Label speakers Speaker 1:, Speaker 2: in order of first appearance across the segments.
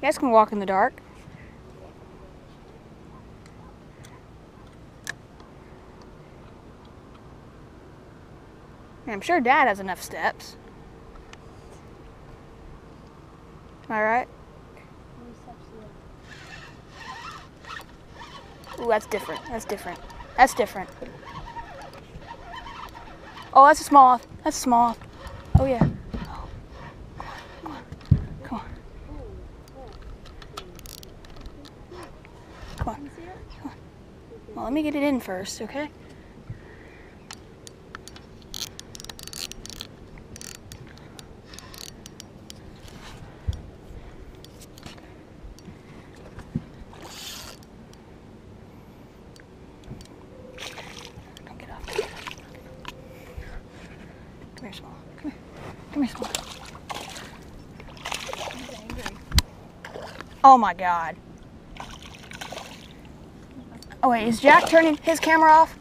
Speaker 1: You guys can walk in the dark. I'm sure Dad has enough steps. Am I right? Ooh, that's different. That's different. That's different. Oh, that's a small. That's small. Oh yeah. Oh. Come on. Come on. Come on. Come on. Well, let me get it in first, okay? Oh my god. Oh wait, is Jack turning his camera off?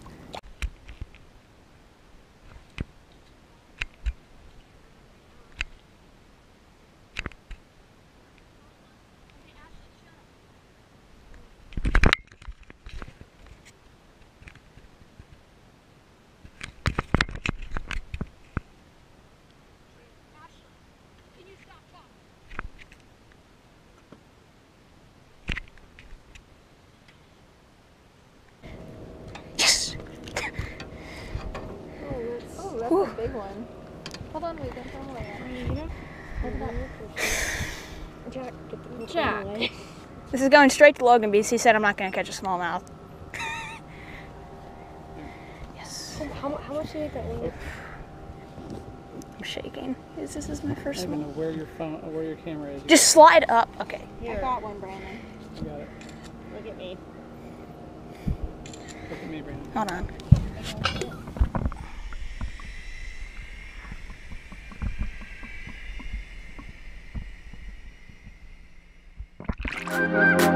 Speaker 1: Yes.
Speaker 2: Oh, that's
Speaker 1: Whew.
Speaker 2: a big one. Hold on, wait, don't throw away. Hold it up. Jack, get the
Speaker 3: Jack.
Speaker 2: away.
Speaker 1: This is going straight to Logan because he said I'm not going to catch a smallmouth. yes.
Speaker 2: Oh, how, how much do you get that one?
Speaker 1: I'm shaking. This, this is my
Speaker 4: I
Speaker 1: first
Speaker 4: don't
Speaker 1: one.
Speaker 4: know where your phone, or where your camera is.
Speaker 1: Just slide up. Okay.
Speaker 2: I got one, Brandon.
Speaker 4: You got it.
Speaker 2: Look at me.
Speaker 4: Look at me, Brandon.
Speaker 1: Hold on.
Speaker 2: Música